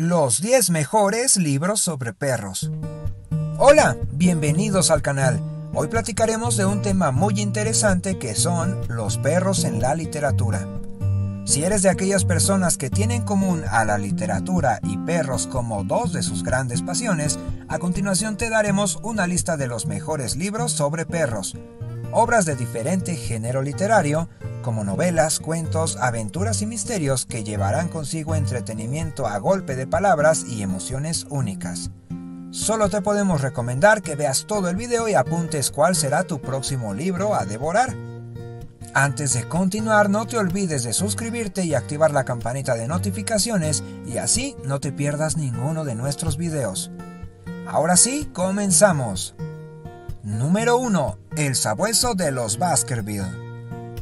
Los 10 mejores libros sobre perros. Hola, bienvenidos al canal. Hoy platicaremos de un tema muy interesante que son los perros en la literatura. Si eres de aquellas personas que tienen en común a la literatura y perros como dos de sus grandes pasiones, a continuación te daremos una lista de los mejores libros sobre perros, obras de diferente género literario, como novelas, cuentos, aventuras y misterios que llevarán consigo entretenimiento a golpe de palabras y emociones únicas. Solo te podemos recomendar que veas todo el video y apuntes cuál será tu próximo libro a devorar. Antes de continuar, no te olvides de suscribirte y activar la campanita de notificaciones y así no te pierdas ninguno de nuestros videos. Ahora sí, comenzamos. Número 1. El sabueso de los Baskerville.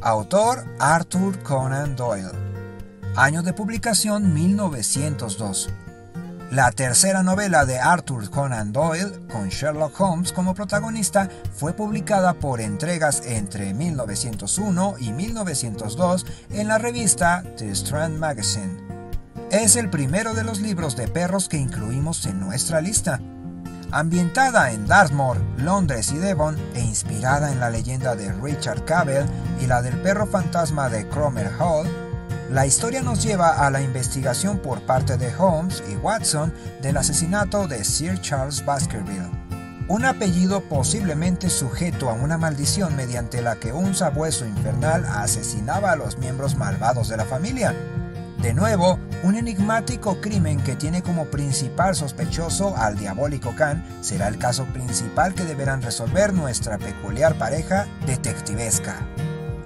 Autor Arthur Conan Doyle. Año de publicación 1902. La tercera novela de Arthur Conan Doyle, con Sherlock Holmes como protagonista, fue publicada por entregas entre 1901 y 1902 en la revista The Strand Magazine. Es el primero de los libros de perros que incluimos en nuestra lista. Ambientada en Dartmoor, Londres y Devon e inspirada en la leyenda de Richard Cable y la del perro fantasma de Cromer Hall, la historia nos lleva a la investigación por parte de Holmes y Watson del asesinato de Sir Charles Baskerville, un apellido posiblemente sujeto a una maldición mediante la que un sabueso infernal asesinaba a los miembros malvados de la familia. De nuevo, un enigmático crimen que tiene como principal sospechoso al diabólico Khan será el caso principal que deberán resolver nuestra peculiar pareja detectivesca.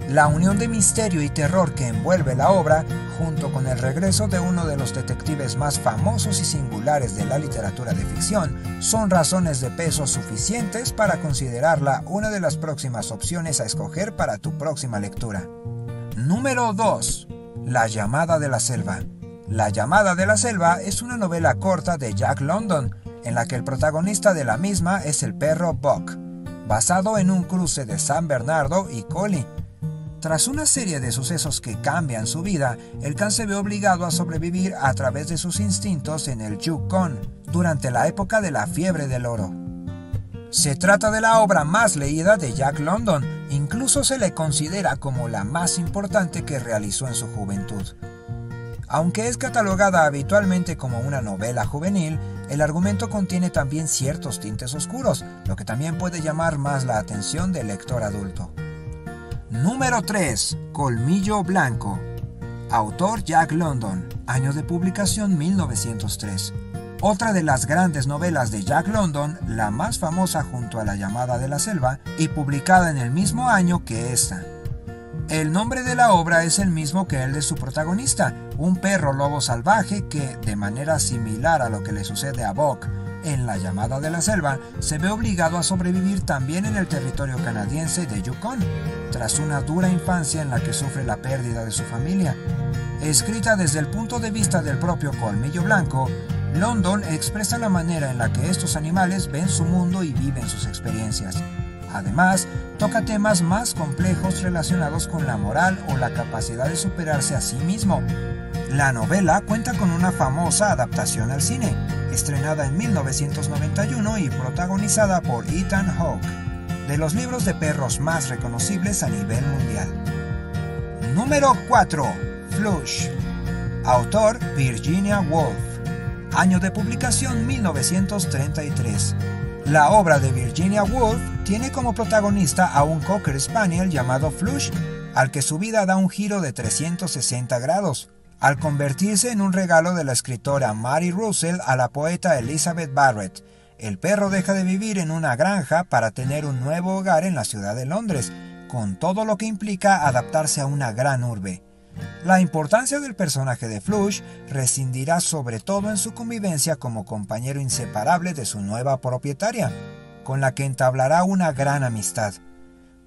La unión de misterio y terror que envuelve la obra, junto con el regreso de uno de los detectives más famosos y singulares de la literatura de ficción, son razones de peso suficientes para considerarla una de las próximas opciones a escoger para tu próxima lectura. Número 2. La llamada de la selva. La llamada de la selva es una novela corta de Jack London, en la que el protagonista de la misma es el perro Buck, basado en un cruce de San Bernardo y Collie. Tras una serie de sucesos que cambian su vida, el can se ve obligado a sobrevivir a través de sus instintos en el Yukon, durante la época de la fiebre del oro. Se trata de la obra más leída de Jack London, incluso se le considera como la más importante que realizó en su juventud. Aunque es catalogada habitualmente como una novela juvenil, el argumento contiene también ciertos tintes oscuros, lo que también puede llamar más la atención del lector adulto. Número 3. Colmillo Blanco. Autor Jack London. Año de publicación 1903. Otra de las grandes novelas de Jack London, la más famosa junto a La llamada de la selva, y publicada en el mismo año que esta. El nombre de la obra es el mismo que el de su protagonista, un perro lobo salvaje que, de manera similar a lo que le sucede a Buck en La llamada de la selva, se ve obligado a sobrevivir también en el territorio canadiense de Yukon, tras una dura infancia en la que sufre la pérdida de su familia. Escrita desde el punto de vista del propio Colmillo Blanco, London expresa la manera en la que estos animales ven su mundo y viven sus experiencias. Además, toca temas más complejos relacionados con la moral o la capacidad de superarse a sí mismo. La novela cuenta con una famosa adaptación al cine, estrenada en 1991 y protagonizada por Ethan Hawke, de los libros de perros más reconocibles a nivel mundial. Número 4. Flush. Autor Virginia Woolf. Año de publicación 1933. La obra de Virginia Woolf tiene como protagonista a un Cocker Spaniel llamado Flush, al que su vida da un giro de 360 grados, al convertirse en un regalo de la escritora Mary Russell a la poeta Elizabeth Barrett. El perro deja de vivir en una granja para tener un nuevo hogar en la ciudad de Londres, con todo lo que implica adaptarse a una gran urbe. La importancia del personaje de Flush rescindirá sobre todo en su convivencia como compañero inseparable de su nueva propietaria, con la que entablará una gran amistad.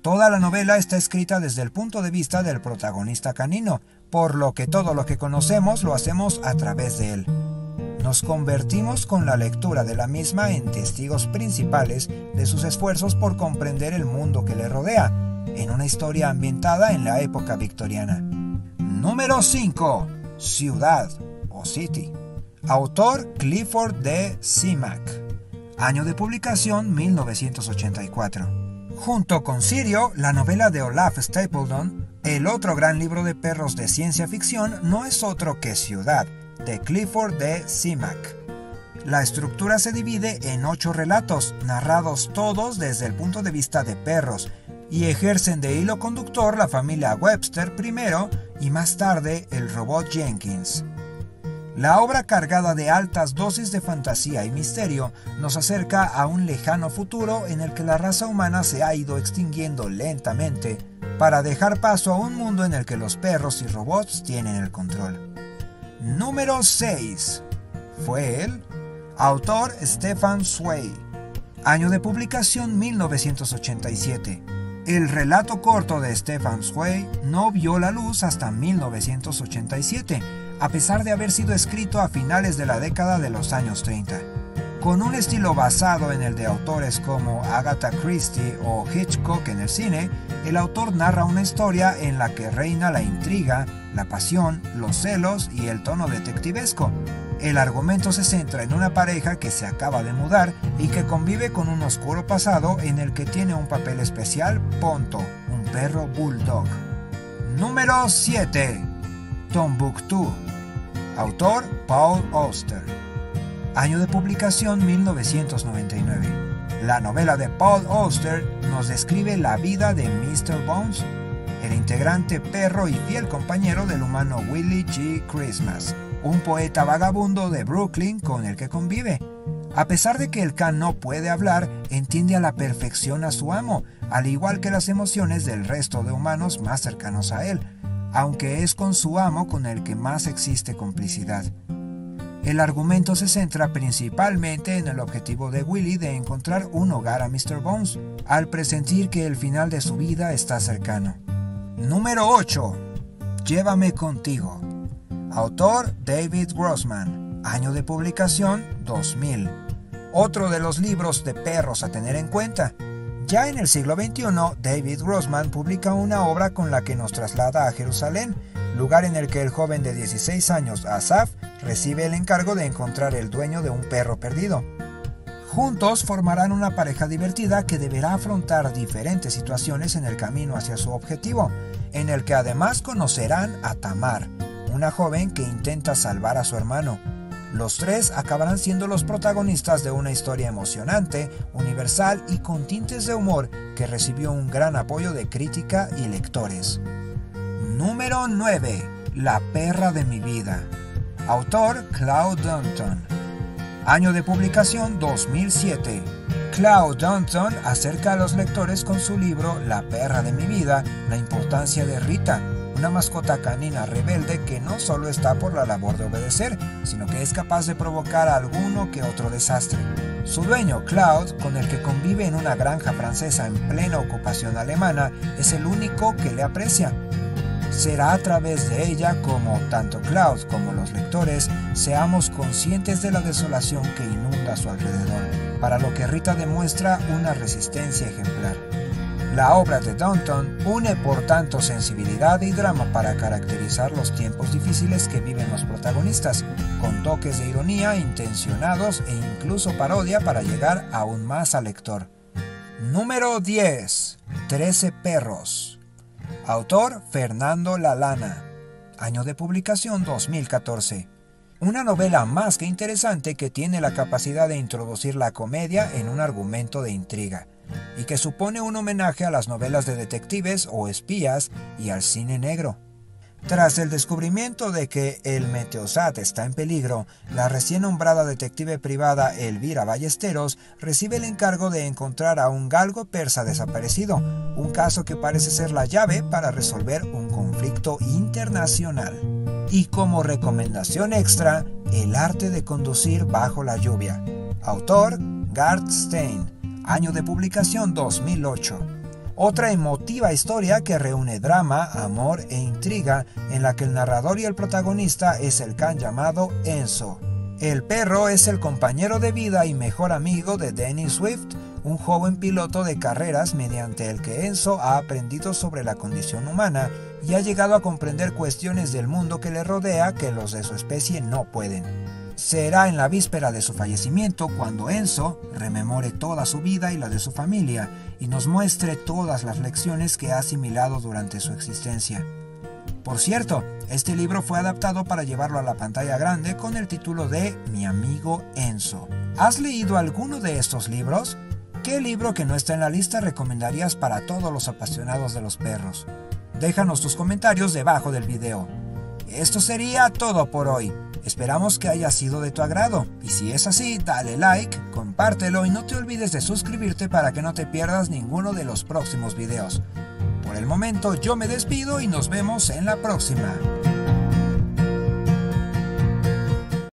Toda la novela está escrita desde el punto de vista del protagonista canino, por lo que todo lo que conocemos lo hacemos a través de él. Nos convertimos con la lectura de la misma en testigos principales de sus esfuerzos por comprender el mundo que le rodea, en una historia ambientada en la época victoriana. Número 5. Ciudad o City. Autor Clifford D. Simac. Año de publicación 1984. Junto con Sirio, la novela de Olaf Stapledon, el otro gran libro de perros de ciencia ficción no es otro que Ciudad, de Clifford D. Simac. La estructura se divide en ocho relatos, narrados todos desde el punto de vista de perros, y ejercen de hilo conductor la familia Webster primero y más tarde el robot Jenkins. La obra cargada de altas dosis de fantasía y misterio nos acerca a un lejano futuro en el que la raza humana se ha ido extinguiendo lentamente para dejar paso a un mundo en el que los perros y robots tienen el control. Número 6. Fue él Autor Stefan Zweig. Año de publicación 1987. El relato corto de Stefan Zweig no vio la luz hasta 1987, a pesar de haber sido escrito a finales de la década de los años 30. Con un estilo basado en el de autores como Agatha Christie o Hitchcock en el cine, el autor narra una historia en la que reina la intriga, la pasión, los celos y el tono detectivesco, el argumento se centra en una pareja que se acaba de mudar y que convive con un oscuro pasado en el que tiene un papel especial Ponto, un perro bulldog. Número 7. Tombuctú. Autor Paul Auster. Año de publicación 1999. La novela de Paul Auster nos describe la vida de Mr. Bones, integrante perro y fiel compañero del humano Willie G. Christmas un poeta vagabundo de Brooklyn con el que convive. A pesar de que el can no puede hablar, entiende a la perfección a su amo, al igual que las emociones del resto de humanos más cercanos a él, aunque es con su amo con el que más existe complicidad. El argumento se centra principalmente en el objetivo de Willy de encontrar un hogar a Mr. Bones, al presentir que el final de su vida está cercano. Número 8. Llévame contigo. Autor David Grossman. Año de publicación 2000. Otro de los libros de perros a tener en cuenta. Ya en el siglo XXI, David Grossman publica una obra con la que nos traslada a Jerusalén, lugar en el que el joven de 16 años, Asaf, recibe el encargo de encontrar el dueño de un perro perdido. Juntos formarán una pareja divertida que deberá afrontar diferentes situaciones en el camino hacia su objetivo, en el que además conocerán a Tamar, una joven que intenta salvar a su hermano. Los tres acabarán siendo los protagonistas de una historia emocionante, universal y con tintes de humor que recibió un gran apoyo de crítica y lectores. Número 9. La perra de mi vida. Autor Claude Dunton. Año de publicación 2007. Claude Dunton acerca a los lectores con su libro La perra de mi vida la importancia de Rita, una mascota canina rebelde que no solo está por la labor de obedecer, sino que es capaz de provocar alguno que otro desastre. Su dueño, Claude, con el que convive en una granja francesa en plena ocupación alemana, es el único que le aprecia. Será a través de ella como tanto Claude como los lectores seamos conscientes de la desolación que inunda su alrededor, para lo que Rita demuestra una resistencia ejemplar. La obra de Downton une por tanto sensibilidad y drama para caracterizar los tiempos difíciles que viven los protagonistas, con toques de ironía intencionados e incluso parodia para llegar aún más al lector. Número 10. Trece perros. Autor Fernando Lalana. Año de publicación 2014. Una novela más que interesante que tiene la capacidad de introducir la comedia en un argumento de intriga y que supone un homenaje a las novelas de detectives o espías y al cine negro. Tras el descubrimiento de que el Meteosat está en peligro, la recién nombrada detective privada Elvira Ballesteros recibe el encargo de encontrar a un galgo persa desaparecido, un caso que parece ser la llave para resolver un conflicto internacional. Y como recomendación extra, el arte de conducir bajo la lluvia. Autor Gart Stein año de publicación 2008. Otra emotiva historia que reúne drama, amor e intriga en la que el narrador y el protagonista es el can llamado Enzo. El perro es el compañero de vida y mejor amigo de Dennis Swift, un joven piloto de carreras mediante el que Enzo ha aprendido sobre la condición humana y ha llegado a comprender cuestiones del mundo que le rodea que los de su especie no pueden. Será en la víspera de su fallecimiento cuando Enzo rememore toda su vida y la de su familia y nos muestre todas las lecciones que ha asimilado durante su existencia. Por cierto, este libro fue adaptado para llevarlo a la pantalla grande con el título de Mi amigo Enzo. ¿Has leído alguno de estos libros? ¿Qué libro que no está en la lista recomendarías para todos los apasionados de los perros? Déjanos tus comentarios debajo del video. Esto sería todo por hoy. Esperamos que haya sido de tu agrado y si es así, dale like, compártelo y no te olvides de suscribirte para que no te pierdas ninguno de los próximos videos. Por el momento yo me despido y nos vemos en la próxima.